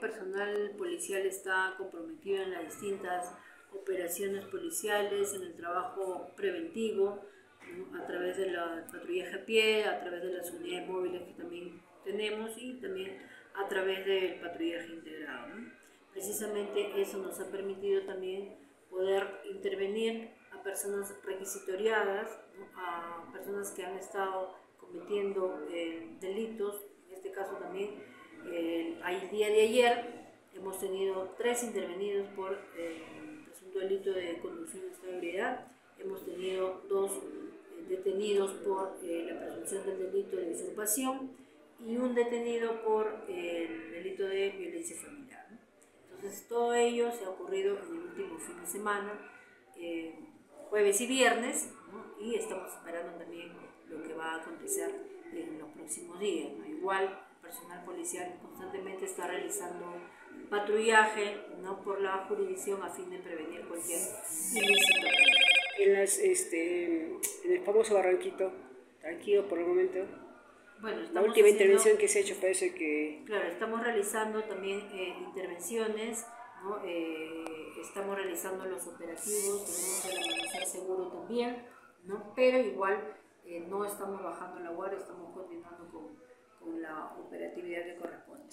personal policial está comprometido en las distintas operaciones policiales, en el trabajo preventivo, a través de la patrullaje a pie, a través de las unidades móviles que también tenemos y también a través del patrullaje integrado. Precisamente eso nos ha permitido también poder intervenir a personas requisitoriadas, a personas que han estado cometiendo eh, delitos, en este caso también eh, el día de ayer hemos tenido tres intervenidos por eh, presunto delito de conducción de estabilidad, hemos tenido dos detenidos por la presunción del delito de usurpación y un detenido por el delito de violencia familiar. Entonces todo ello se ha ocurrido en el último fin de semana, jueves y viernes, y estamos esperando también lo que va a acontecer en los próximos días. Igual el personal policial constantemente está realizando patrullaje ¿no? por la jurisdicción a fin de prevenir cualquier ilícito. En, las, este, en el famoso Barranquito, tranquilo por el momento. Bueno, la última intervención que se ha hecho parece que... Claro, estamos realizando también eh, intervenciones, ¿no? eh, estamos realizando los operativos, tenemos el amanecer seguro también, ¿no? pero igual eh, no estamos bajando la guardia, estamos continuando con, con la operatividad que corresponde.